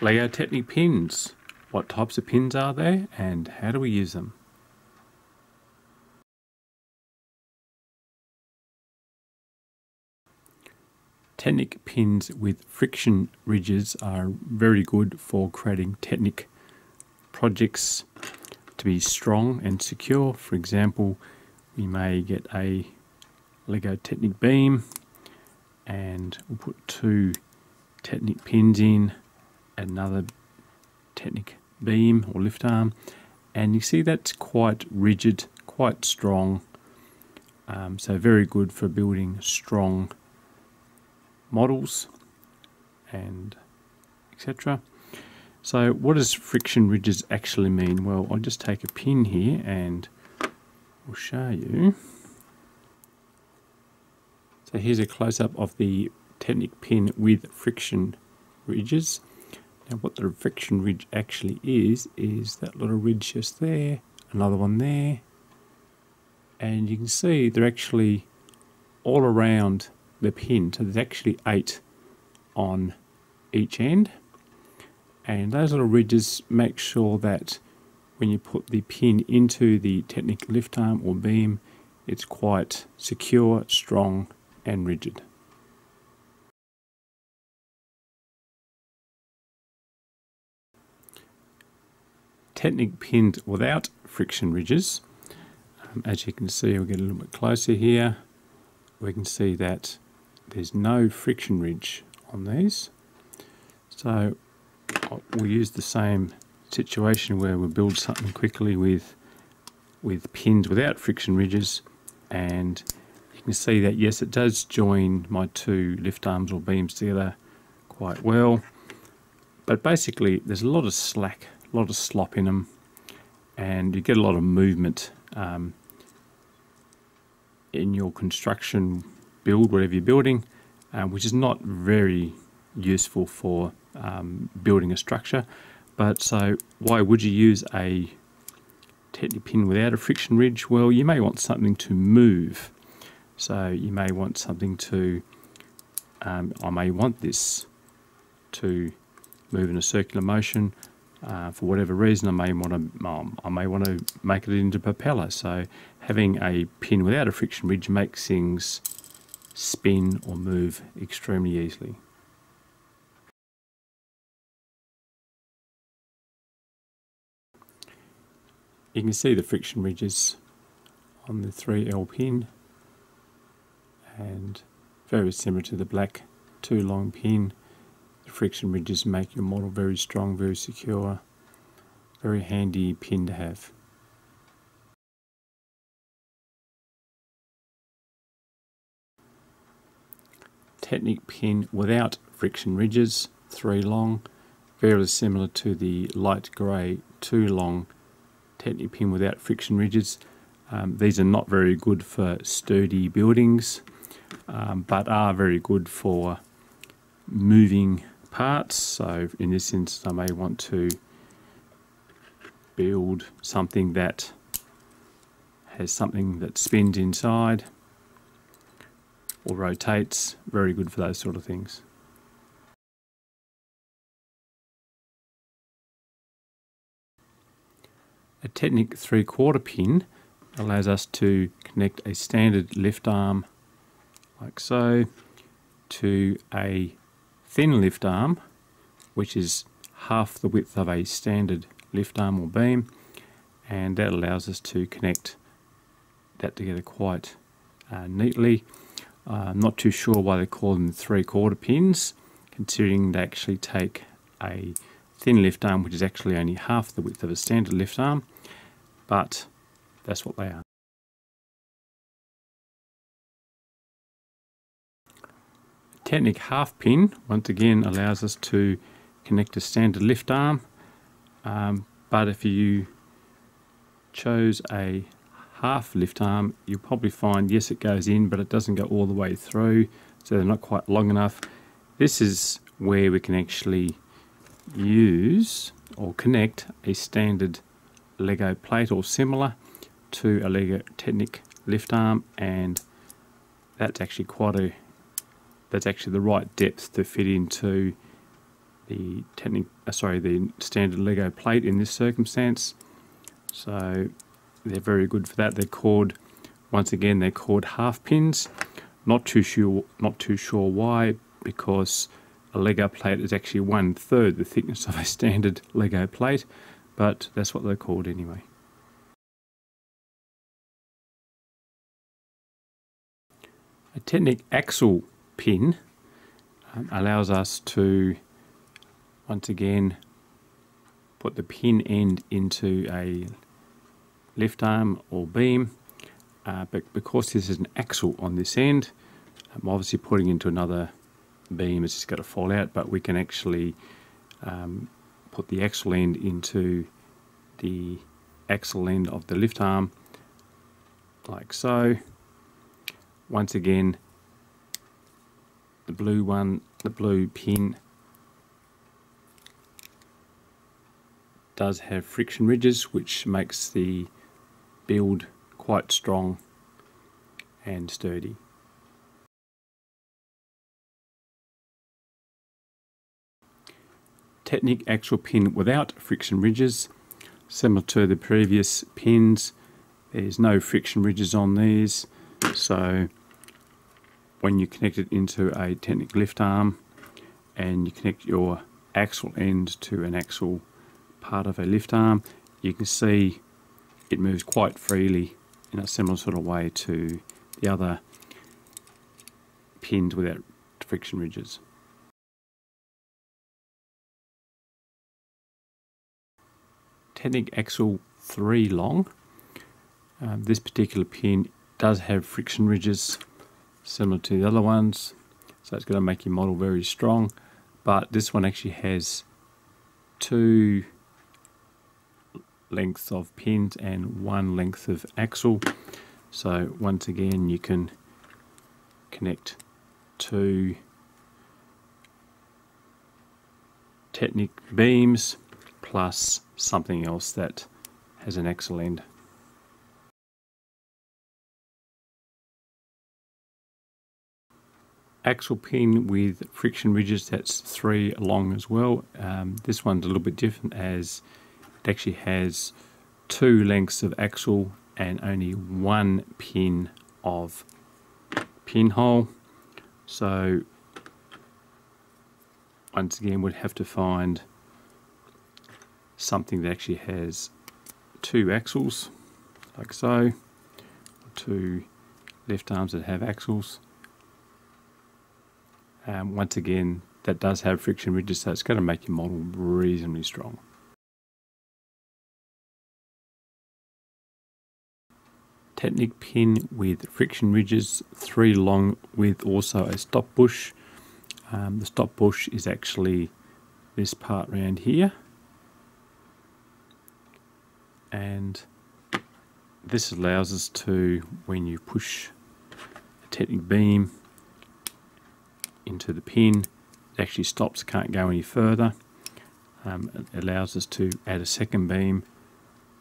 Lego Technic pins. What types of pins are there and how do we use them? Technic pins with friction ridges are very good for creating Technic projects to be strong and secure. For example, we may get a Lego Technic beam and we'll put two Technic pins in, another Technic beam or lift arm, and you see that's quite rigid, quite strong. Um, so very good for building strong models and etc. So what does friction ridges actually mean? Well, I'll just take a pin here and we'll show you. So here's a close-up of the Technic pin with friction ridges. Now what the friction ridge actually is, is that little ridge just there, another one there, and you can see they're actually all around the pin. So there's actually eight on each end. And those little ridges make sure that when you put the pin into the Technic lift arm or beam, it's quite secure, strong and rigid. Technic pins without friction ridges. Um, as you can see, we'll get a little bit closer here. We can see that there's no friction ridge on these. So we'll use the same situation where we build something quickly with with pins without friction ridges and you can see that yes it does join my two lift arms or beams together quite well but basically there's a lot of slack a lot of slop in them and you get a lot of movement um, in your construction build, whatever you're building, uh, which is not very useful for um, building a structure. But so why would you use a Technic pin without a friction ridge? Well, you may want something to move. So you may want something to, um, I may want this to move in a circular motion. Uh, for whatever reason, I may want to, um, I may want to make it into propeller. So having a pin without a friction ridge makes things spin or move extremely easily. You can see the friction ridges on the 3L pin and very similar to the black 2 long pin. The friction ridges make your model very strong, very secure, very handy pin to have. Technic pin without friction ridges, 3 long, very similar to the light grey 2 long Technic pin without friction ridges. Um, these are not very good for sturdy buildings, um, but are very good for moving parts. So in this instance, I may want to build something that has something that spins inside or rotates. Very good for those sort of things. A Technic 3 quarter pin allows us to connect a standard lift arm like so to a thin lift arm which is half the width of a standard lift arm or beam and that allows us to connect that together quite uh, neatly I'm uh, not too sure why they call them three quarter pins, considering they actually take a thin lift arm, which is actually only half the width of a standard lift arm, but that's what they are. Technic half pin, once again, allows us to connect a standard lift arm, um, but if you chose a half lift arm, you'll probably find, yes, it goes in, but it doesn't go all the way through, so they're not quite long enough. This is where we can actually use or connect a standard Lego plate or similar to a Lego Technic lift arm and that's actually quite a that's actually the right depth to fit into the Technic, uh, sorry, the standard Lego plate in this circumstance. So they're very good for that. They're called, once again, they're called half pins. Not too sure, not too sure why, because a Lego plate is actually one third the thickness of a standard Lego plate, but that's what they're called anyway. A Technic axle pin um, allows us to once again put the pin end into a lift arm or beam. Uh, but because this is an axle on this end I'm obviously putting into another beam it's just got to fall out but we can actually um, put the axle end into the axle end of the lift arm like so. Once again the blue one the blue pin does have friction ridges which makes the build quite strong and sturdy. Technic axle pin without friction ridges, similar to the previous pins, there's no friction ridges on these, so when you connect it into a Technic lift arm and you connect your axle end to an axle part of a lift arm, you can see it moves quite freely in a similar sort of way to the other pins without friction ridges. Technic Axle 3 long. Um, this particular pin does have friction ridges similar to the other ones so it's going to make your model very strong but this one actually has two lengths of pins and one length of axle. So once again you can connect two Technic beams plus something else that has an axle end. Axle pin with friction ridges that's three long as well. Um, this one's a little bit different as it actually has two lengths of axle and only one pin of pinhole. So once again we'd have to find something that actually has two axles like so, two lift arms that have axles. Um, once again that does have friction ridges so it's going to make your model reasonably strong. Technic pin with friction ridges, three long with also a stop bush. Um, the stop bush is actually this part round here. And this allows us to, when you push a Technic beam into the pin, it actually stops, can't go any further. Um, it allows us to add a second beam.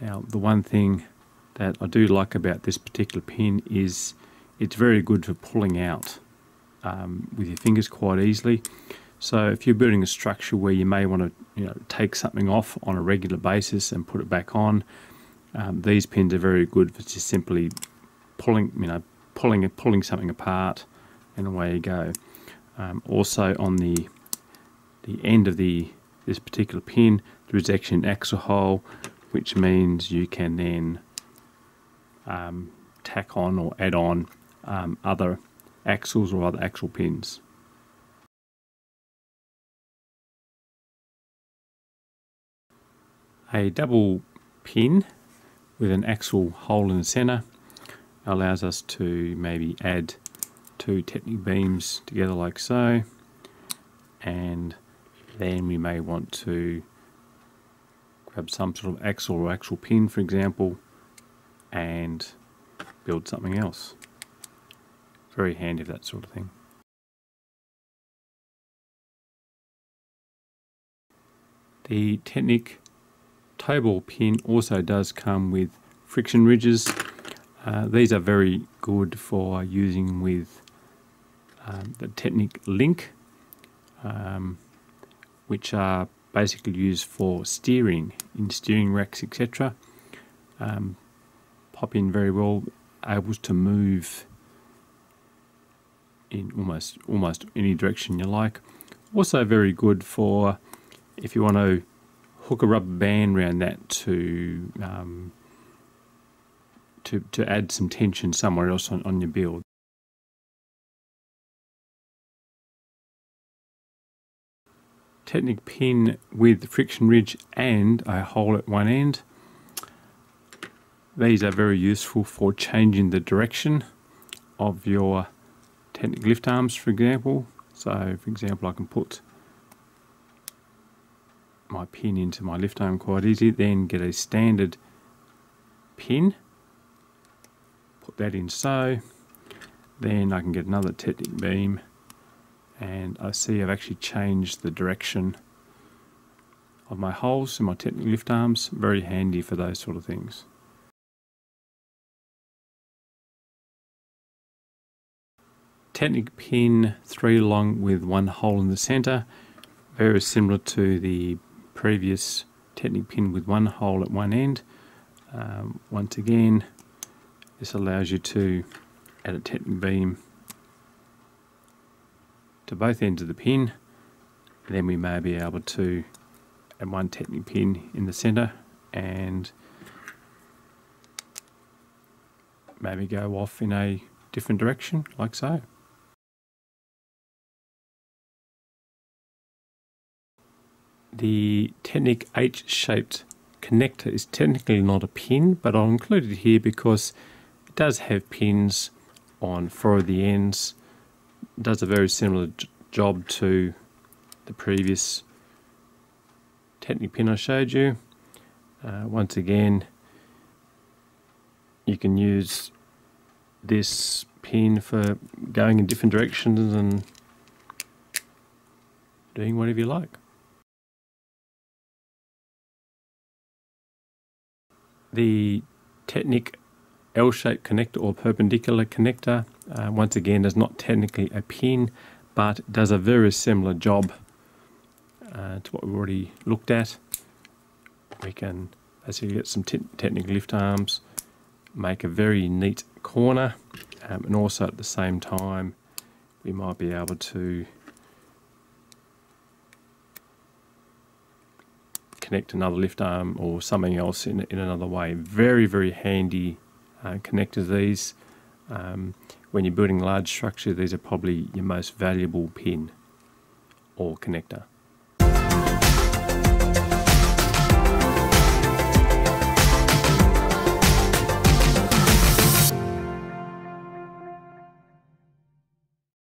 Now the one thing that I do like about this particular pin is it's very good for pulling out um, with your fingers quite easily. So if you're building a structure where you may want to you know, take something off on a regular basis and put it back on, um, these pins are very good for just simply pulling, you know, pulling pulling something apart, and away you go. Um, also on the the end of the this particular pin, there is actually an axle hole, which means you can then um, tack on or add on um, other axles or other axle pins. A double pin with an axle hole in the center allows us to maybe add two Technic beams together like so and then we may want to grab some sort of axle or axle pin for example and build something else. Very handy that sort of thing. The Technic tow ball pin also does come with friction ridges. Uh, these are very good for using with um, the Technic Link, um, which are basically used for steering in steering racks, etc. Um, pop in very well, able to move in almost almost any direction you like. Also very good for if you want to hook a rubber band around that to um, to to add some tension somewhere else on, on your build. Technic pin with friction ridge and a hole at one end. These are very useful for changing the direction of your Technic lift arms for example. So for example I can put my pin into my lift arm quite easy, then get a standard pin, put that in so, then I can get another Technic beam and I see I've actually changed the direction of my holes in my Technic lift arms, very handy for those sort of things. Technic pin 3 long with one hole in the center, very similar to the previous Technic pin with one hole at one end. Um, once again, this allows you to add a Technic beam to both ends of the pin. Then we may be able to add one Technic pin in the center and maybe go off in a different direction like so. the Technic H-shaped connector is technically not a pin, but I'll include it here because it does have pins on four of the ends. Does a very similar job to the previous Technic pin I showed you. Uh, once again, you can use this pin for going in different directions and doing whatever you like. The Technic L-shaped connector or perpendicular connector, uh, once again, is not technically a pin, but does a very similar job uh, to what we've already looked at. We can basically get some technical lift arms, make a very neat corner, um, and also at the same time, we might be able to connect another lift arm or something else in, in another way. Very, very handy uh, connectors these. Um, when you're building large structure, these are probably your most valuable pin or connector.